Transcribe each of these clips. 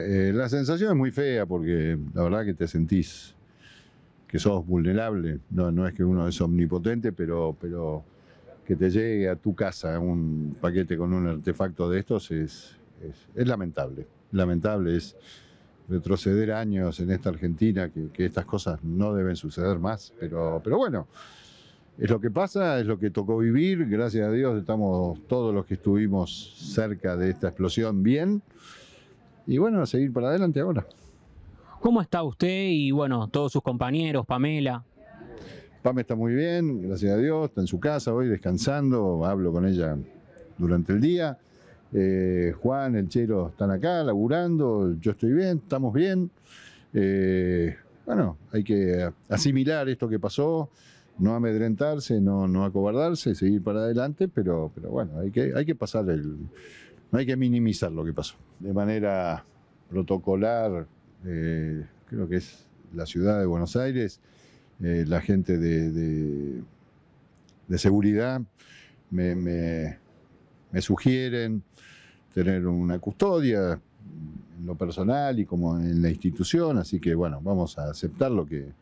Eh, la sensación es muy fea porque la verdad que te sentís que sos vulnerable. No, no es que uno es omnipotente, pero, pero que te llegue a tu casa un paquete con un artefacto de estos es, es, lamentable. Lamentable es retroceder años en esta Argentina, que, que, estas cosas no deben suceder más, pero, pero bueno, es lo que pasa, es lo que tocó vivir, gracias a Dios estamos todos los que estuvimos cerca de esta explosión bien, y bueno, a seguir para adelante ahora. ¿Cómo está usted y bueno, todos sus compañeros, Pamela? Pam está muy bien, gracias a Dios, está en su casa hoy descansando, hablo con ella durante el día. Eh, Juan, el Chero están acá laburando, yo estoy bien, estamos bien. Eh, bueno, hay que asimilar esto que pasó, no amedrentarse, no, no acobardarse, seguir para adelante, pero, pero bueno, hay que, hay que pasar el, no hay que minimizar lo que pasó. De manera protocolar, eh, creo que es la ciudad de Buenos Aires, eh, la gente de, seguridad me, me, sugieren tener una custodia en lo personal y como en la institución, así que bueno, vamos a aceptar lo que,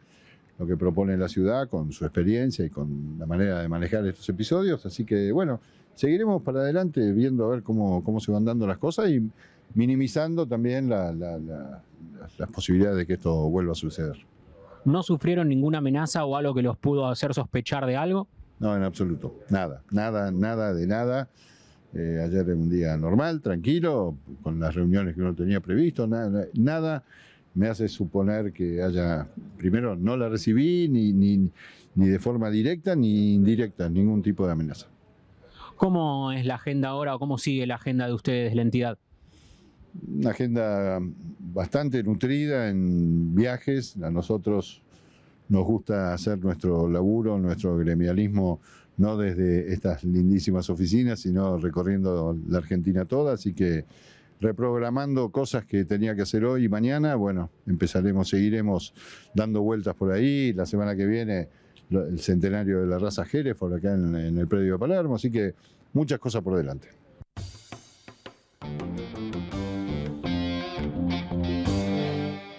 lo que propone la ciudad con su experiencia y con la manera de manejar estos episodios, así que bueno, seguiremos para adelante viendo a ver cómo, cómo se van dando las cosas y minimizando también las posibilidades de que esto vuelva a suceder. ¿No sufrieron ninguna amenaza o algo que los pudo hacer sospechar de algo? No, en absoluto. Nada, nada, nada de nada. Eh, ayer era un día normal, tranquilo, con las reuniones que uno tenía previsto, nada, nada me hace suponer que haya, primero, no la recibí ni, ni, ni de forma directa ni indirecta, ningún tipo de amenaza. ¿Cómo es la agenda ahora o cómo sigue la agenda de ustedes, la entidad? Una agenda bastante nutrida en viajes. A nosotros nos gusta hacer nuestro laburo, nuestro gremialismo, no desde estas lindísimas oficinas, sino recorriendo la Argentina toda. Así que reprogramando cosas que tenía que hacer hoy y mañana, bueno, empezaremos, seguiremos dando vueltas por ahí. La semana que viene el centenario de la raza Jerez, por acá en, en el predio de Palermo, así que muchas cosas por delante.